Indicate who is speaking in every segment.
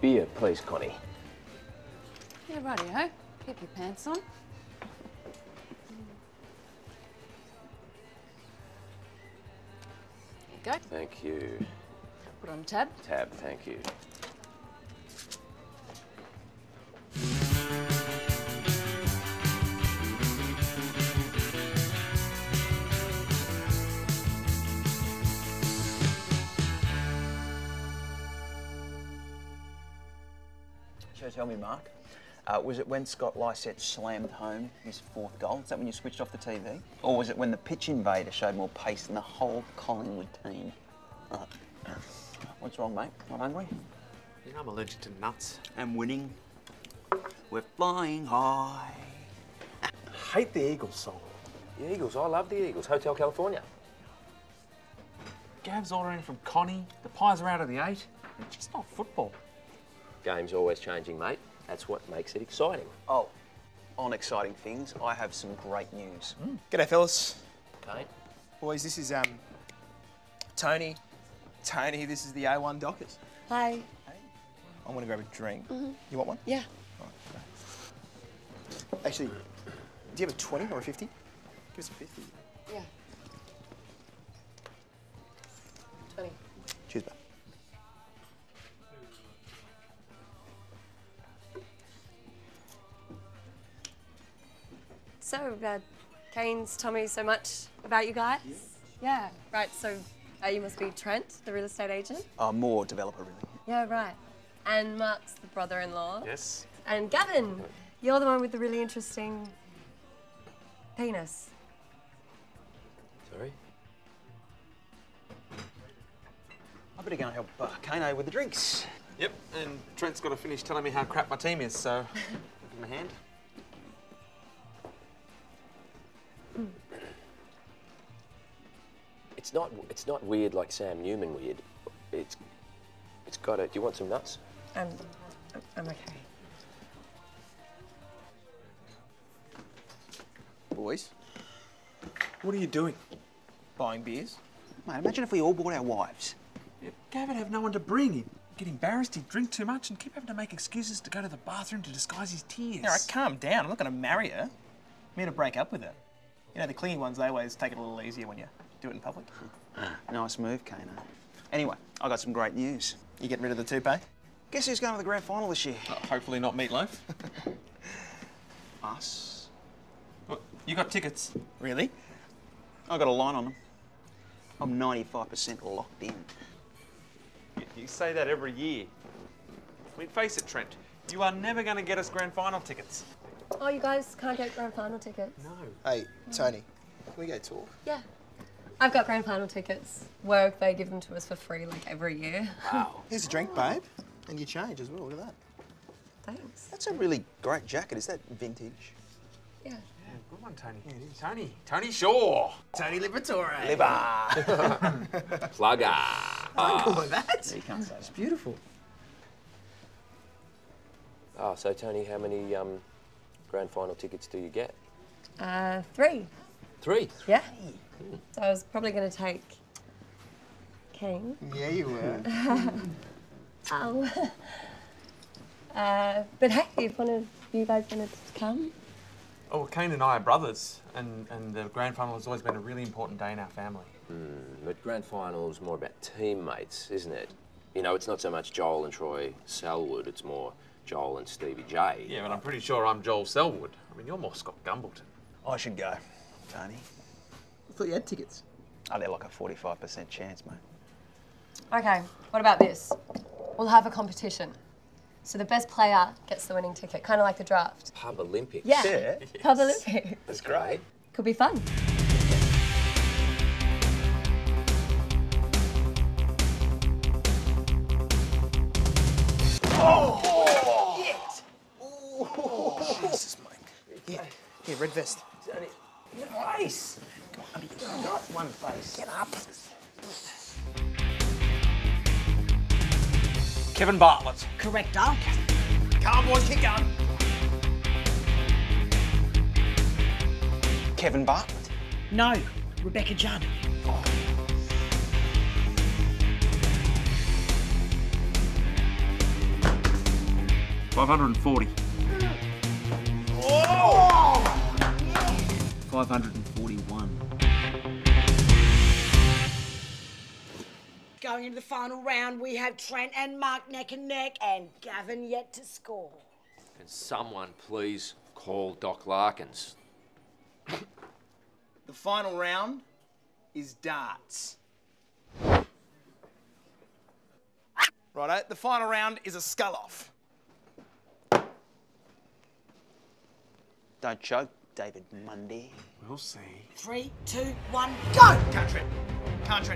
Speaker 1: Beer, please, Connie.
Speaker 2: Yeah, righty-ho. Keep your pants on. There you go.
Speaker 1: Thank you.
Speaker 2: Put on tab.
Speaker 1: Tab, thank you.
Speaker 3: Tell me, Marc, uh, was it when Scott Lycett slammed home his fourth goal? Is that when you switched off the TV? Or was it when the pitch invader showed more pace than the whole Collingwood team? Uh, what's wrong, mate? Not hungry?
Speaker 4: You know I'm allergic to nuts.
Speaker 3: And winning. We're flying high.
Speaker 4: hate the Eagles song.
Speaker 1: The Eagles, I love the Eagles. Hotel California.
Speaker 4: Gav's ordering from Connie. The pies are out of the eight. It's just not football.
Speaker 1: Game's always changing, mate. That's what makes it exciting.
Speaker 3: Oh, on exciting things, I have some great news.
Speaker 5: G'day, fellas.
Speaker 1: Okay.
Speaker 5: Boys, this is um, Tony. Tony, this is the A1 Dockers.
Speaker 6: Hi.
Speaker 5: I'm gonna grab a drink. You want one?
Speaker 6: Yeah.
Speaker 5: Actually, do you have a 20 or a 50? Give us a 50.
Speaker 6: Yeah. So, uh, Kane's told me so much about you guys. Yeah, right. So, uh, you must be Trent, the real estate agent.
Speaker 3: Uh, more developer, really.
Speaker 6: Yeah, right. And Marc's the brother-in-law.
Speaker 4: Yes.
Speaker 6: And Gavin, you're the one with the really interesting penis.
Speaker 1: Sorry?
Speaker 3: I better go and help uh, Kano with the drinks.
Speaker 4: Yep, and Trent's got to finish telling me how crap my team is, so give him a hand.
Speaker 1: It's not. It's not weird like Sam Newman weird. It's. It's got it. Do you want some nuts?
Speaker 6: I'm, I'm okay.
Speaker 5: Boys,
Speaker 4: What are you doing?
Speaker 5: buying beers.
Speaker 3: Mate, imagine if we all bought our wives.
Speaker 4: Yeah, Gav would have no one to bring. He'd get embarrassed, he'd drink too much, and keep having to make excuses to go to the bathroom to disguise his tears.
Speaker 5: Now All right, calm down. I'm not gonna marry her. I'm here to break up with her. You know, the clingy ones, they always take it a little easier when you do it in public.
Speaker 3: Nice move, Kano. Anyway, I got some great news.
Speaker 5: You getting rid of the toupee?
Speaker 3: Guess who's going to the grand final this year?
Speaker 4: Uh, hopefully not Meat Loaf.
Speaker 3: Us.
Speaker 4: What, you got tickets?
Speaker 5: Really?
Speaker 3: I got a line on them. I'm 95% locked in.
Speaker 4: You say that every year. I mean, face it, Trent. You are never going to get us grand final tickets.
Speaker 6: Oh, you guys can't get grand final tickets?
Speaker 4: No.
Speaker 5: Hey, Tony, can we go talk?
Speaker 6: Yeah. I've got grand final tickets. Work, they give them to us for free like every year.
Speaker 1: Wow.
Speaker 5: Here's a drink, babe. And you change as well. Look at that.
Speaker 6: Thanks.
Speaker 3: That's a really great jacket. Is that vintage?
Speaker 6: Yeah.
Speaker 4: Yeah, good one, Tony. Tony. Tony Shaw.
Speaker 5: Tony Liberatore.
Speaker 1: Plugger.
Speaker 5: Oh, that.
Speaker 3: You can't say
Speaker 5: It's
Speaker 3: that.
Speaker 5: beautiful.
Speaker 1: Oh, so Tony, how many um, grand final tickets do you get?
Speaker 6: Uh, three.
Speaker 1: Three.
Speaker 6: Yeah. Hmm. So I was probably going to take Kane.
Speaker 5: Yeah, you were.
Speaker 6: Ow. Um, uh, but hey, if one of you guys wanted to come,
Speaker 4: Oh, well, Kane and I are brothers, and, and the grand final has always been a really important day in our family.
Speaker 1: Hmm, but grand final is more about teammates, isn't it? You know, it's not so much Joel and Troy Selwood. It's more Joel and Stevie J.
Speaker 4: Yeah, but I'm pretty sure I'm Joel Selwood. I mean, you're more Scott Gumbleton.
Speaker 3: I should go, Tony.
Speaker 5: I thought you had tickets.
Speaker 3: Oh, they're like a 45% chance, mate.
Speaker 6: Okay, what about this? We'll have a competition. So the best player gets the winning ticket, kind of like the draft.
Speaker 1: Pub Olympics.
Speaker 6: Yeah.
Speaker 3: Yeah.
Speaker 6: Pub Olympics.
Speaker 1: That's great.
Speaker 6: Could be fun. Oh! oh!
Speaker 5: Jesus, mate. Here, here, red vest.
Speaker 3: Face! Not one face. Get up.
Speaker 4: Kevin Bartlett.
Speaker 7: Correct, Corrector.
Speaker 5: Come on, boys, keep going.
Speaker 3: Kevin Bartlett.
Speaker 7: No, Rebecca Judd.
Speaker 4: 540.
Speaker 3: 541.
Speaker 7: Going into the final round, we have Trent and Marc neck and neck, and Gavin yet to score.
Speaker 1: Can someone please call Doc Larkins?
Speaker 5: The final round is darts. Righto, the final round is a skull off.
Speaker 3: Don't choke, David Mundy.
Speaker 4: We'll see.
Speaker 7: Three, two, one, go!
Speaker 5: Can't trip. Can't.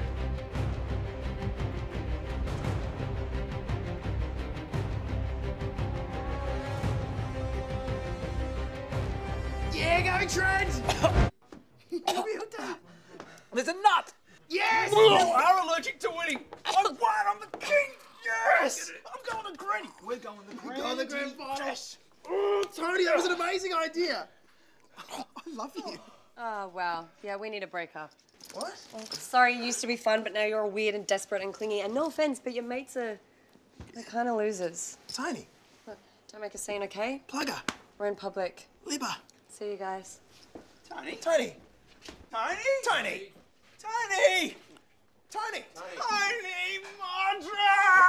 Speaker 5: Yeah, go Trent! There's a nut! Yes! you are allergic to winning! I won! I'm the king! Yes! I'm going to green! We're going to green. We're going to grand final. Yes! Oh, Tony, that was an amazing idea! Oh, I love you.
Speaker 6: Oh, wow. Yeah, we need a breakup.
Speaker 5: What?
Speaker 6: Oh, sorry, you used to be fun, but now you're weird and desperate and clingy. And no offense, but your mates are. they're kind of losers.
Speaker 5: Tiny.
Speaker 6: Look, don't make a scene, okay?
Speaker 5: Plugger.
Speaker 6: We're in public.
Speaker 5: Libba.
Speaker 6: See you guys.
Speaker 5: Tiny. Tiny. Tiny. Tiny. Tiny. Tiny. Tiny. Tiny. Tiny. Tiny. Tiny.